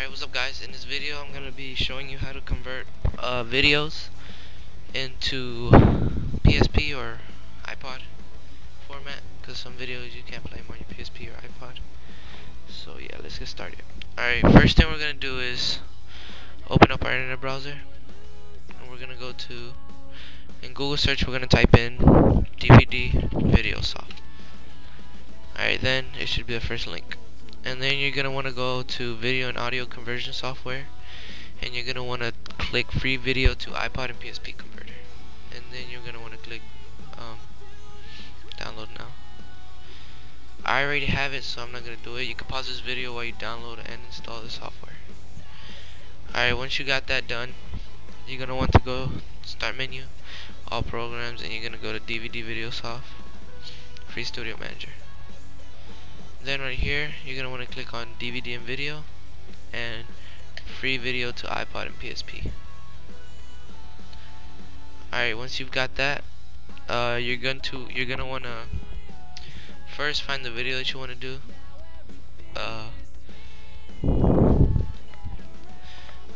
Alright, what's up guys? In this video I'm going to be showing you how to convert uh, videos into PSP or iPod format because some videos you can't play on your PSP or iPod. So yeah, let's get started. Alright, first thing we're going to do is open up our internet browser and we're going to go to in Google search we're going to type in DVD video soft. Alright then, it should be the first link and then you're gonna want to go to video and audio conversion software. And you're gonna want to click free video to iPod and PSP converter. And then you're gonna want to click um, download now. I already have it so I'm not gonna do it. You can pause this video while you download and install the software. Alright once you got that done you're gonna want to go start menu all programs and you're gonna go to DVD video soft free studio manager then right here you're gonna want to click on DVD and video and free video to iPod and PSP alright once you've got that uh, you're going to you're gonna want to first find the video that you want to do uh,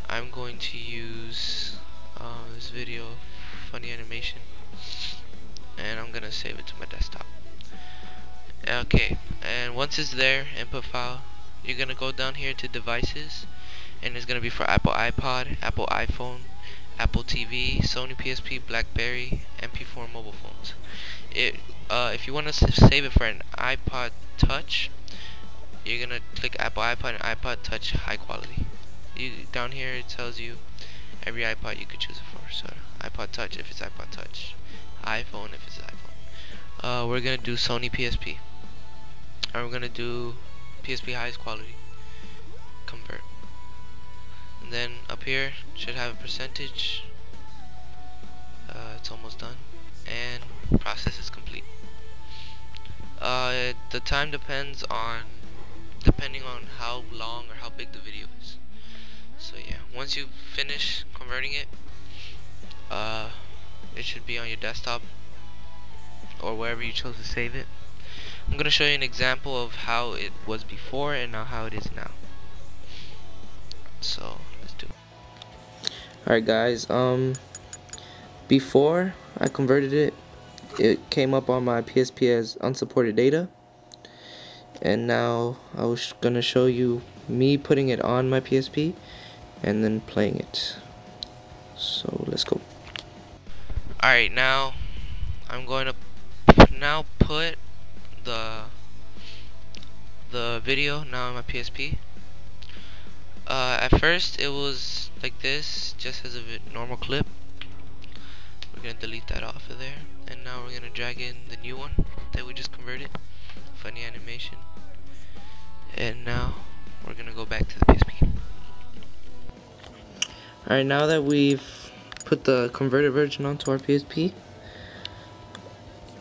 I'm going to use uh, this video funny animation and I'm gonna save it to my desktop okay and once it's there input file you're gonna go down here to devices and it's gonna be for Apple iPod Apple iPhone Apple TV Sony PSP Blackberry MP4 mobile phones. It uh, if you want to save it for an iPod touch you're gonna click Apple iPod and iPod touch high quality. You, down here it tells you every iPod you could choose it for so iPod touch if it's iPod touch iPhone if it's iPhone. Uh, we're gonna do Sony PSP and we're gonna do PSP highest quality convert. And then up here should have a percentage. Uh, it's almost done. And process is complete. Uh, the time depends on depending on how long or how big the video is. So yeah. Once you finish converting it uh, it should be on your desktop or wherever you chose to save it I'm going to show you an example of how it was before and now how it is now. So, let's do it. Alright guys, um, before I converted it, it came up on my PSP as unsupported data. And now I was going to show you me putting it on my PSP and then playing it. So, let's go. Alright, now I'm going to now put video now on my PSP. Uh, at first it was like this, just as a normal clip. We're gonna delete that off of there, and now we're gonna drag in the new one that we just converted. Funny animation. And now we're gonna go back to the PSP. Alright, now that we've put the converted version onto our PSP,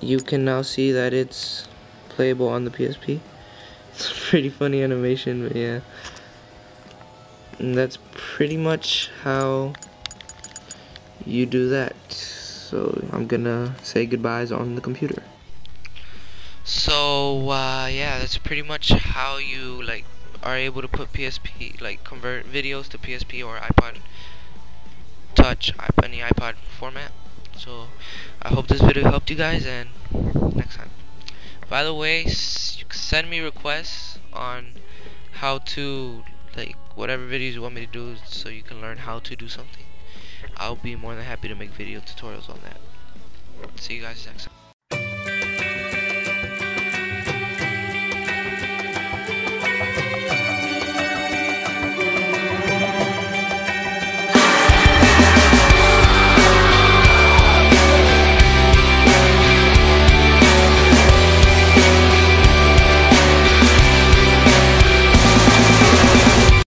you can now see that it's playable on the PSP. It's pretty funny animation, but yeah. And that's pretty much how you do that. So I'm gonna say goodbyes on the computer. So uh, yeah, that's pretty much how you like are able to put PSP like convert videos to PSP or iPod Touch, iPod, any iPod format. So I hope this video helped you guys, and next time. By the way, can send me requests on how to like whatever videos you want me to do so you can learn how to do something. I'll be more than happy to make video tutorials on that. See you guys next time.